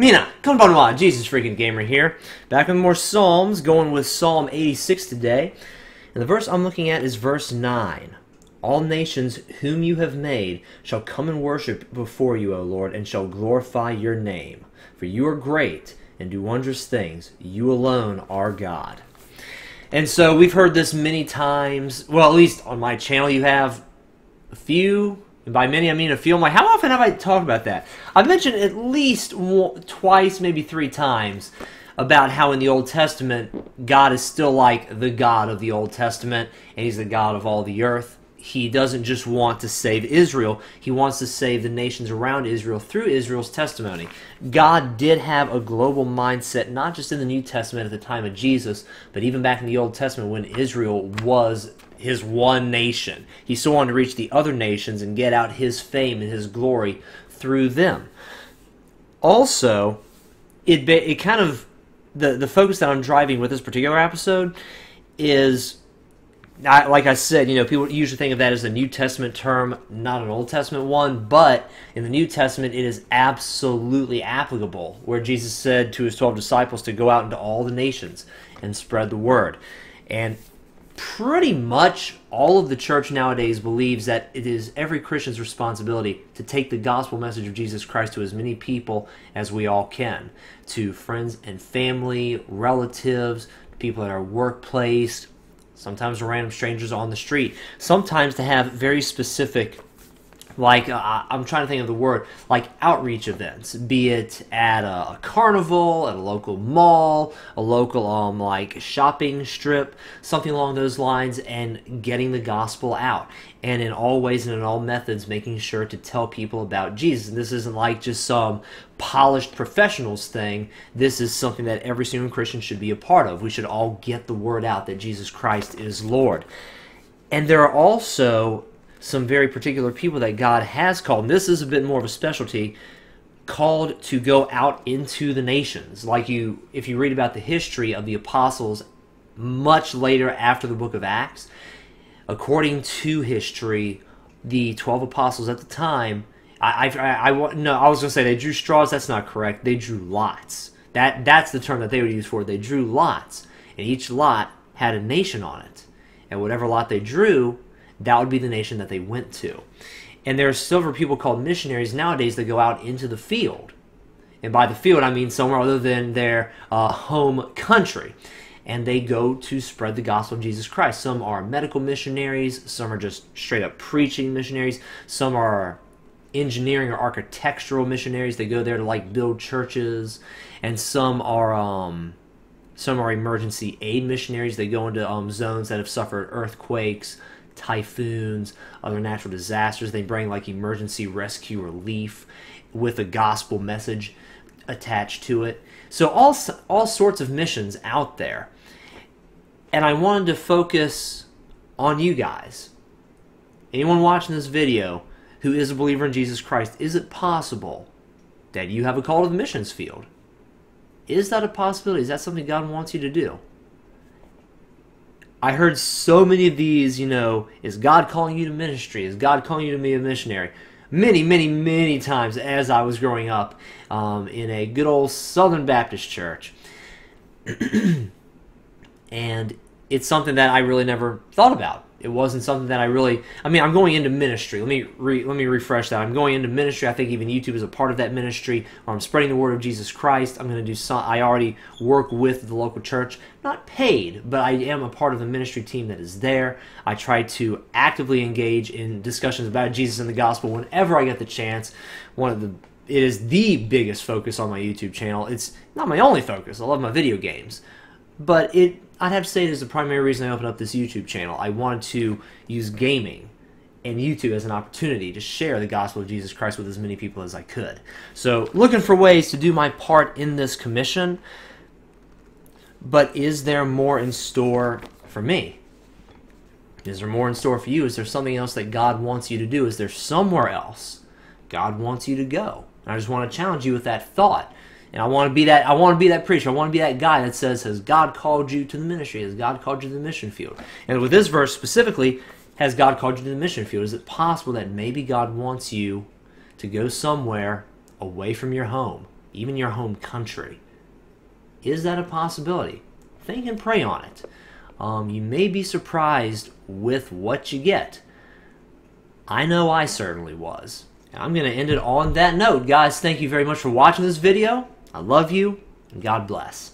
Mina, konbanwa, Jesus freaking gamer here. Back with more Psalms, going with Psalm 86 today. And the verse I'm looking at is verse 9. All nations whom you have made shall come and worship before you, O Lord, and shall glorify your name. For you are great and do wondrous things. You alone are God. And so we've heard this many times. Well, at least on my channel, you have a few and by many, I mean a few. I'm like, how often have I talked about that? I've mentioned at least twice, maybe three times, about how in the Old Testament, God is still like the God of the Old Testament, and He's the God of all the earth. He doesn't just want to save Israel, He wants to save the nations around Israel through Israel's testimony. God did have a global mindset, not just in the New Testament at the time of Jesus, but even back in the Old Testament when Israel was his one nation. He still wanted to reach the other nations and get out his fame and his glory through them. Also, it it kind of the the focus that I'm driving with this particular episode is I, like I said, you know, people usually think of that as a New Testament term, not an Old Testament one, but in the New Testament, it is absolutely applicable, where Jesus said to his 12 disciples to go out into all the nations and spread the word. And pretty much all of the church nowadays believes that it is every Christian's responsibility to take the gospel message of Jesus Christ to as many people as we all can, to friends and family, relatives, people at our workplace, sometimes random strangers on the street, sometimes to have very specific like uh, I'm trying to think of the word, like outreach events, be it at a, a, carnival, at a local mall, a local um like shopping strip, something along those lines, and getting the gospel out. And in all ways and in all methods, making sure to tell people about Jesus. And this isn't like just some polished professionals thing. This is something that every single Christian should be a part of. We should all get the word out that Jesus Christ is Lord. And there are also some very particular people that God has called. And this is a bit more of a specialty called to go out into the nations. Like you if you read about the history of the apostles much later after the book of Acts, according to history, the 12 apostles at the time I, I, I, I no, I was gonna say they drew straws. That's not correct. They drew lots. That that's the term that they would use for it. They drew lots, and each lot had a nation on it, and whatever lot they drew, that would be the nation that they went to. And there are silver people called missionaries nowadays that go out into the field. And by the field, I mean somewhere other than their uh, home country. And they go to spread the gospel of Jesus Christ. Some are medical missionaries, some are just straight up preaching missionaries, some are engineering or architectural missionaries. They go there to like build churches, and some are um, some are emergency aid missionaries. They go into um, zones that have suffered earthquakes, typhoons, other natural disasters. They bring like emergency rescue relief with a gospel message attached to it. So all all sorts of missions out there. And I wanted to focus on you guys. Anyone watching this video who is a believer in Jesus Christ, is it possible that you have a call to the missions field? Is that a possibility? Is that something God wants you to do? I heard so many of these, you know, is God calling you to ministry? Is God calling you to be a missionary? Many, many, many times as I was growing up um, in a good old Southern Baptist church. it's something that I really never thought about it wasn't something that I really. I mean, I'm going into ministry. Let me re, let me refresh that. I'm going into ministry. I think even YouTube is a part of that ministry. Where I'm spreading the word of Jesus Christ. I'm going to do some. I already work with the local church, not paid, but I am a part of the ministry team that is there. I try to actively engage in discussions about Jesus and the gospel whenever I get the chance. One of the it is the biggest focus on my YouTube channel. It's not my only focus. I love my video games, but it I'd have to say it is the primary reason I opened up this YouTube channel. I wanted to use gaming and YouTube as an opportunity to share the gospel of Jesus Christ with as many people as I could. So, looking for ways to do my part in this commission. But is there more in store for me? Is there more in store for you? Is there something else that God wants you to do? Is there somewhere else God wants you to go? And I just want to challenge you with that thought. And I want to be that I want to be that preacher. I want to be that guy that says, "Has God called you to the ministry? Has God called you to the mission field?" And with this verse specifically, has God called you to the mission field? Is it possible that maybe God wants you to go somewhere away from your home, even your home country? Is that a possibility? Think and pray on it. Um, you may be surprised with what you get. I know I certainly was. I'm going to end it on that note. Guys, thank you very much for watching this video. I love you, and God bless.